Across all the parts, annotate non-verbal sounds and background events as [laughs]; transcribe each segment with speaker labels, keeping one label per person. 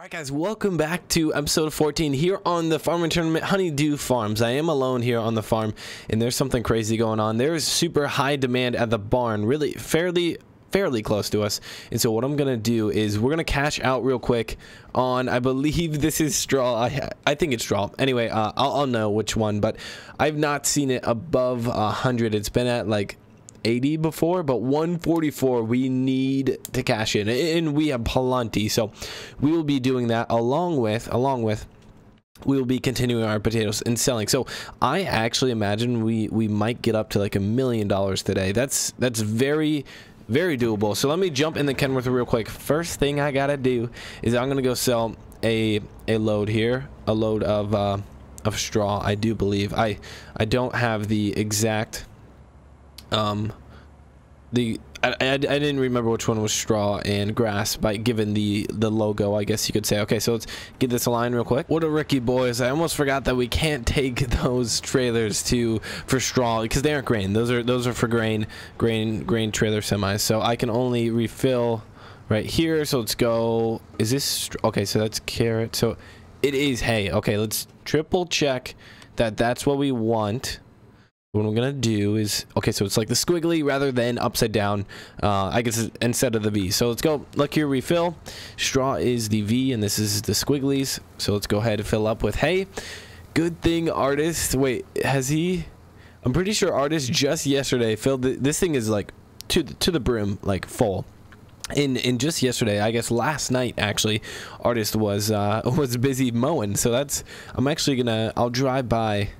Speaker 1: All right, guys, welcome back to episode 14 here on the Farming Tournament Honeydew Farms. I am alone here on the farm, and there's something crazy going on. There's super high demand at the barn, really fairly fairly close to us. And so what I'm going to do is we're going to cash out real quick on, I believe this is straw. I, I think it's straw. Anyway, uh, I'll, I'll know which one, but I've not seen it above 100. It's been at like 80 before, but 144 we need to cash in, and we have plenty. So we will be doing that along with along with we will be continuing our potatoes and selling. So I actually imagine we we might get up to like a million dollars today. That's that's very very doable. So let me jump in the Kenworth real quick. First thing I gotta do is I'm gonna go sell a a load here, a load of uh, of straw. I do believe I I don't have the exact um, the I, I, I, didn't remember which one was straw and grass by given the the logo I guess you could say. Okay so let's get this aligned real quick. What a Ricky boys. I almost forgot that we can't take [laughs] those trailers to for straw because they aren't grain. Those are those are for grain grain grain trailer semis. So I can only refill right here. So let's go. Is this okay so that's carrot. So it is hay. Okay let's triple check that that's what we want what I'm gonna do is okay so it's like the squiggly rather than upside down uh, I guess instead of the V. So let's go look here refill. Straw is the V and this is the squigglies. So let's go ahead and fill up with hay good thing artist wait has he I'm pretty sure artist just yesterday filled the, this thing is like to the, to the brim like full. In in just yesterday i guess last night actually artist was uh [laughs] was busy mowing. So that's i'm actually gonna i'll drive by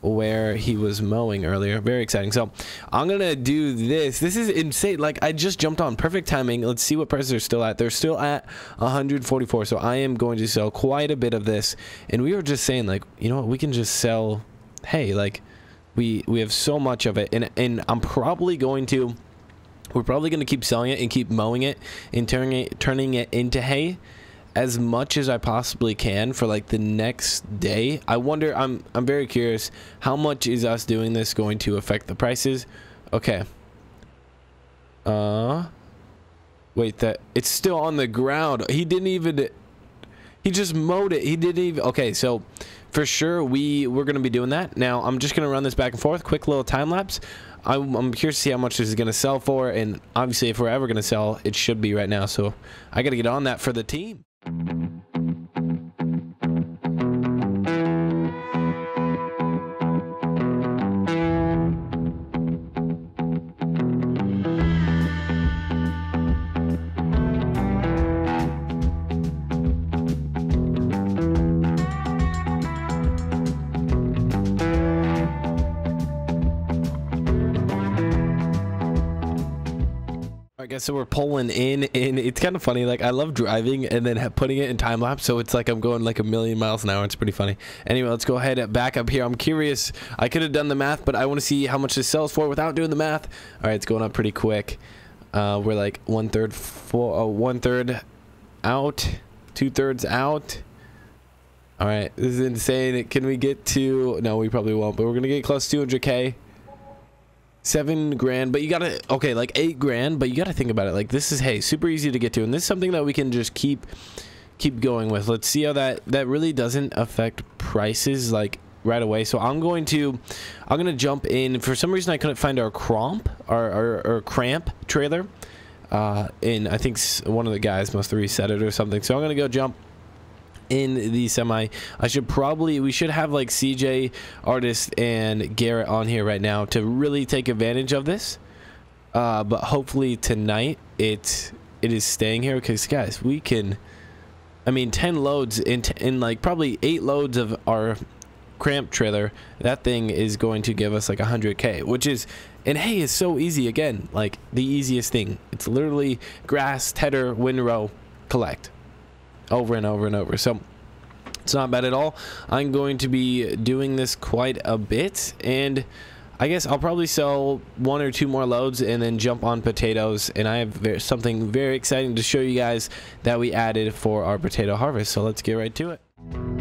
Speaker 1: where he was mowing earlier. Very exciting. So I'm going to do this. This is insane. Like I just jumped on. Perfect timing. Let's see what prices are still at. They're still at 144. So I am going to sell quite a bit of this. And we were just saying like, you know what? We can just sell. Hey, like we, we have so much of it. And, and I'm probably going to, we're probably going to keep selling it and keep mowing it and turning it, turning it into hay as much as I possibly can for like the next day. I wonder I'm I'm very curious how much is us doing this going to affect the prices? Okay. Uh Wait, that it's still on the ground. He didn't even he just mowed it. He didn't even Okay, so for sure we we're going to be doing that. Now, I'm just going to run this back and forth, quick little time lapse. I'm, I'm curious to see how much this is going to sell for and obviously if we're ever going to sell, it should be right now. So, I got to get on that for the team. Guys, so we're pulling in, and it's kind of funny. Like, I love driving and then putting it in time lapse, so it's like I'm going like a million miles an hour. It's pretty funny. Anyway, let's go ahead and back up here. I'm curious. I could have done the math, but I want to see how much this sells for without doing the math. All right, it's going up pretty quick. Uh, we're like one third, four, oh, one third out, two thirds out. All right, this is insane. Can we get to? No, we probably won't, but we're gonna get close to 200k seven grand but you gotta okay like eight grand but you gotta think about it. Like this is hey super easy to get to and this is something that we can just keep keep going with. Let's see how that that really doesn't affect prices like right away. So i'm going to i'm gonna jump in. For some reason i couldn't find our Krampe our, our, our Krampe trailer uh and i think one of the guys must have reset it or something. So i'm gonna go jump in the semi. I should probably, we should have like CJ, Artist, and Garrett on here right now to really take advantage of this. Uh, but hopefully tonight it it is staying here because guys, we can, I mean, 10 loads in, in like probably 8 loads of our Krampe trailer, that thing is going to give us like 100k, which is, and hey, it's so easy again, like the easiest thing. It's literally grass, tedder, windrow, collect over and over and over. So it's not bad at all. I'm going to be doing this quite a bit and I guess I'll probably sell one or two more loads and then jump on potatoes and I have something very exciting to show you guys that we added for our potato harvest. So let's get right to it.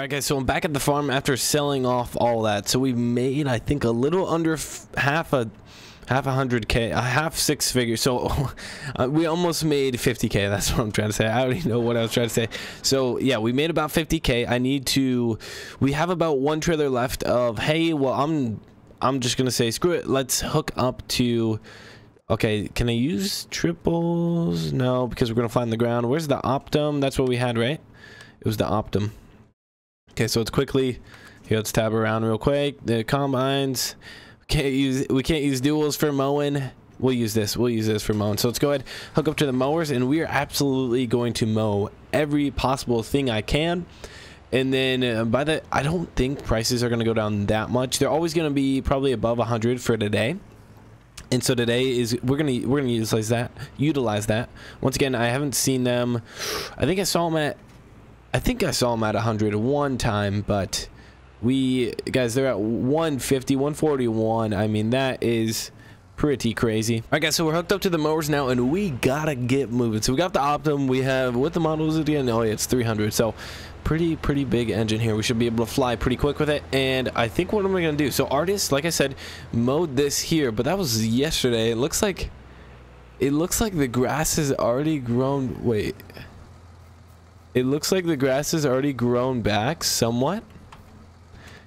Speaker 1: Right, guys. So I'm back at the farm after selling off all that. So we made, I think, a little under half a half a hundred k, a half six figure So [laughs] uh, we almost made 50k. That's what I'm trying to say. I already know what I was trying to say. So yeah, we made about 50k. I need to. We have about one trailer left of. Hey, well, I'm. I'm just gonna say screw it. Let's hook up to. Okay, can I use triples? No, because we're gonna on the ground. Where's the Optum? That's what we had, right? It was the Optum. Okay, so it's quickly. Here, let's tab around real quick. The combines. Can't use. We can't use duals for mowing. We'll use this. We'll use this for mowing. So let's go ahead, hook up to the mowers, and we are absolutely going to mow every possible thing I can. And then uh, by the, I don't think prices are going to go down that much. They're always going to be probably above 100 for today. And so today is we're gonna we're gonna utilize that utilize that. Once again, I haven't seen them. I think I saw them at I think I saw them at 100 one time, but we guys they're at 150 141 i mean that is pretty crazy. All right guys so we're hooked up to the mowers now and we gotta get moving. So we got the optum. We have what the model is again? Oh yeah, it's 300 so pretty pretty big engine here. We should be able to fly pretty quick with it and i think what am i gonna do? So artist like i said mowed this here but that was yesterday. It looks like it looks like the grass has already grown wait it looks like the grass has already grown back somewhat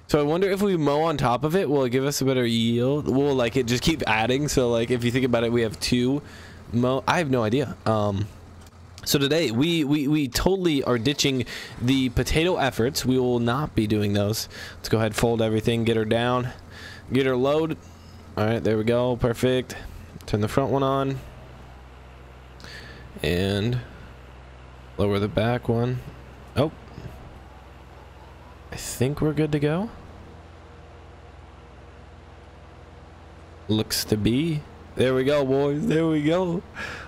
Speaker 1: so I wonder if we mow on top of it, will it give us a better yield? Will like it just keep adding? So like if you think about it, we have two mow. I have no idea. Um, so today we, we, we totally are ditching the potato efforts. We will not be doing those. Let's go ahead, fold everything, get her down, get her load. All right, there we go. Perfect. Turn the front one on and lower the back one. Oh, I think we're good to go. Looks to be. There we go, boys. There we go.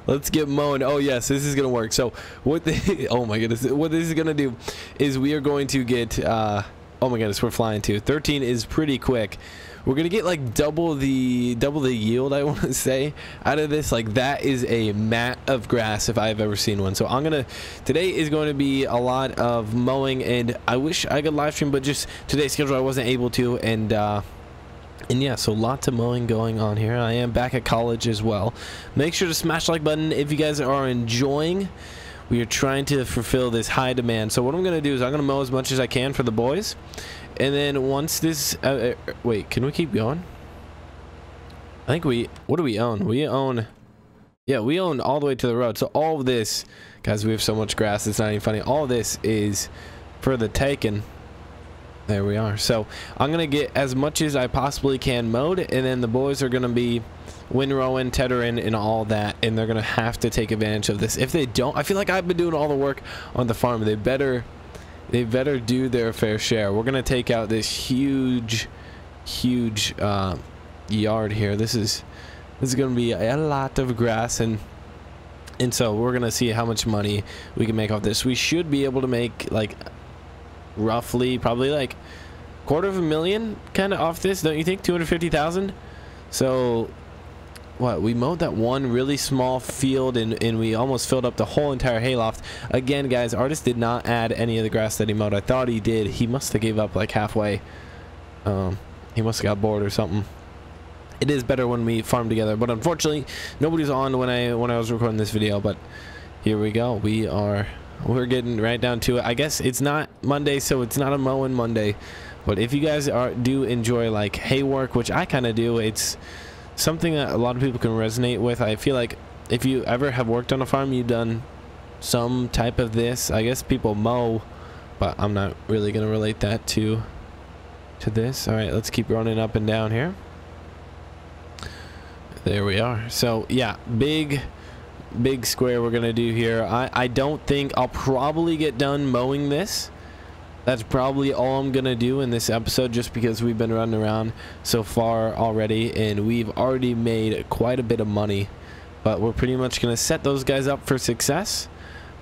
Speaker 1: Let's get mowing. Oh, yes, this is going to work. So, what the... [laughs] Oh, my goodness. What this is going to do is we are going to get... Uh, oh, my goodness. We're flying, too. 13 is pretty quick. We're to get, like, double the... Double the yield, I [laughs] want to say, out of this. Like, that is a mat of grass if I've ever seen one. So, I'm to... Today is going to be a lot of mowing, and I wish I could live stream, but just today's schedule, I wasn't able to, and... uh and yeah, so lots of mowing going on here. I am back at college as well. Make sure to smash like button if you guys are enjoying. We are trying to fulfill this high demand. So what I'm going to do is I'm going to mow as much as I can for the boys. And then once this... Uh, uh, wait, can we keep going? I think we... What do we own? We own... Yeah, we own all the way to the road. So all of this... Guys, we have so much grass. It's not even funny. All this is for the taking. There we are. So I'm going to get as much as I possibly can mowed, and then the boys are going to be windrowing, tethering, and all that, and they're going to have to take advantage of this. If they don't, I feel like I've been doing all the work on the farm. They better, they better do their fair share. We're going to take out this huge, huge uh, yard here. This is, this is going to be a lot of grass, and and so we're going to see how much money we can make off this. We should be able to make like roughly probably like quarter of a million kind of off this don't you think 250,000 so what we mowed that one really small field and, and we almost filled up the whole entire hayloft. Again guys artist did not add any of the grass that he mowed. I thought he did. He must have gave up like halfway. Um, he must have got bored or something. It is better when we farm together but unfortunately nobody's on when I when I was recording this video but here we go. We are we're getting right down to it. I guess it's not Monday, so it's not a mowing Monday. But if you guys are do enjoy like hay work, which I kind of do, it's something that a lot of people can resonate with. I feel like if you ever have worked on a farm, you've done some type of this. I guess people mow, but I'm not really going to relate that to to this. All right, let's keep running up and down here. There we are. So, yeah, big big square we're gonna do here I, I don't think I'll probably get done mowing this that's probably all I'm gonna do in this episode just because we've been running around so far already and we've already made quite a bit of money. But we're pretty much gonna set those guys up for success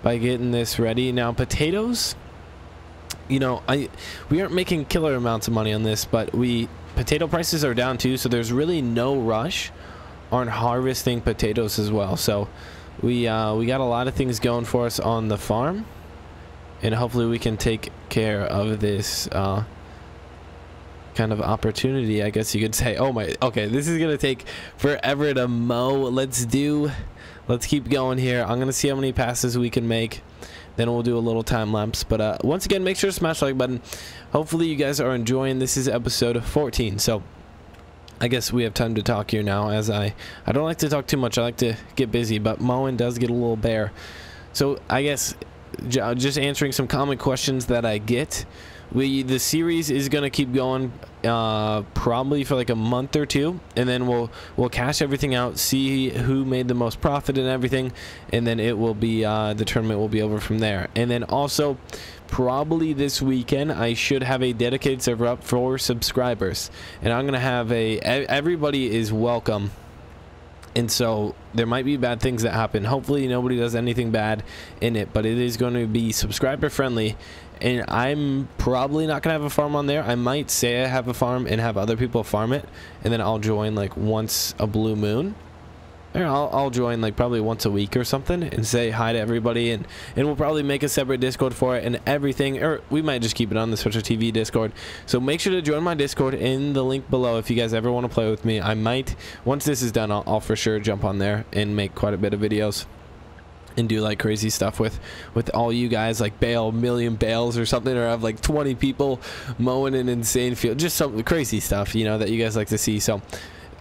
Speaker 1: by getting this ready. Now potatoes you know I we aren't making killer amounts of money on this but we potato prices are down too so there's really no rush on harvesting potatoes as well. So we uh, we got a lot of things going for us on the farm and hopefully we can take care of this uh, kind of opportunity I guess you could say. Oh my okay this is gonna take forever to mow. Let's do let's keep going here. I'm gonna see how many passes we can make. Then we'll do a little time lapse. But uh, once again make sure to smash the like button. Hopefully you guys are enjoying. This is episode 14 so I guess we have time to talk here now as I I don't like to talk too much. I like to get busy but mowing does get a little bare. So I guess just answering some common questions that I get. We the series is gonna keep going uh, probably for like a month or two and then we'll we'll cash everything out see who made the most profit and everything and then it will be uh, the tournament will be over from there. And then also probably this weekend I should have a dedicated server up for subscribers and I'm gonna have a everybody is welcome and so there might be bad things that happen. Hopefully nobody does anything bad in it but it is going to be subscriber friendly. And I'm probably not gonna have a farm on there. I might say I have a farm and have other people farm it and then I'll join like once a blue moon I'll, I'll join like probably once a week or something and say hi to everybody and and we'll probably make a separate discord for it and everything or we might just keep it on the Spencer TV discord. So make sure to join my discord in the link below if you guys ever want to play with me. I might once this is done I'll, I'll for sure jump on there and make quite a bit of videos and do like crazy stuff with with all you guys like bail million bales or something or have like 20 people mowing an insane field. Just some crazy stuff you know that you guys like to see. So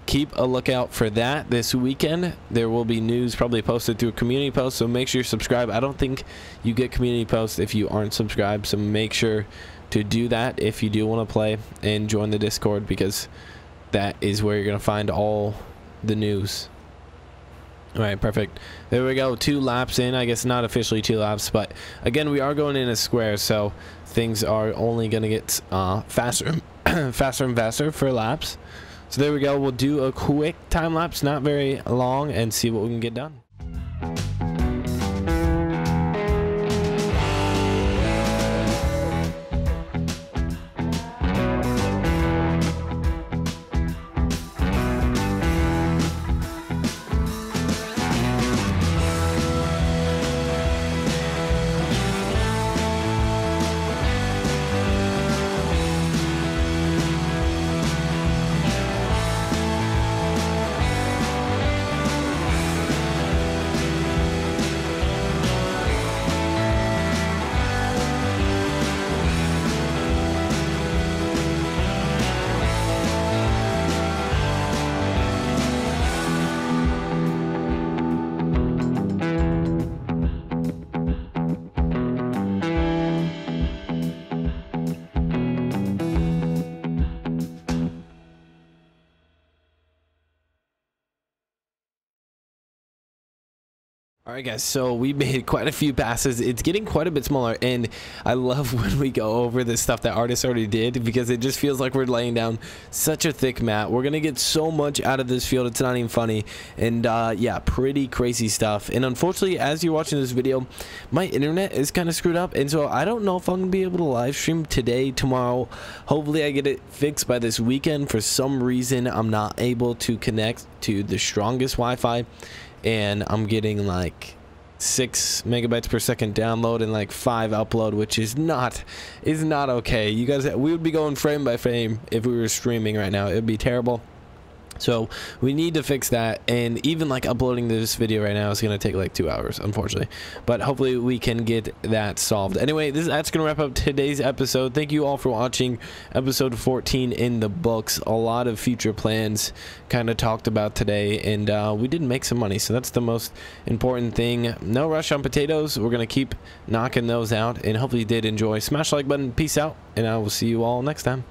Speaker 1: keep a lookout for that this weekend there will be news probably posted through a community post so make sure you subscribe i don't think you get community posts if you aren't subscribed so make sure to do that if you do want to play and join the discord because that is where you're going to find all the news all right, perfect. There we go. Two laps in. I guess not officially two laps, but again, we are going in a square, so things are only going to get uh, faster, [clears throat] faster and faster for laps. So there we go. We'll do a quick time lapse, not very long, and see what we can get done. Right, guys, so we made [laughs] quite a few passes. It's getting quite a bit smaller, and I love [laughs] when we go over the stuff that artists already did because it just feels like we're laying down such a thick mat. We're to get so much out of this field. It's not even funny, and uh, yeah, pretty crazy stuff. And unfortunately, as you're watching this video, my internet is kind of screwed up, and so I don't know if I'm to be able to live stream today, tomorrow. Hopefully, I get it fixed by this weekend. For some reason, I'm not able to connect to the strongest Wi-Fi and I'm getting like six megabytes per second download and like five upload which is not is not okay. You guys we would be going frame by frame if we were streaming right now. It would be terrible so we need to fix that and even like uploading this video right now is going to take like two hours unfortunately. But hopefully we can get that solved. Anyway this that's going to wrap up today's episode. Thank you all for watching episode 14 in the books. A lot of future plans kind of talked about today and uh, we did make some money so that's the most important thing. No rush on potatoes. We're going to keep knocking those out and hopefully you did enjoy. Smash like button. Peace out and i will see you all next time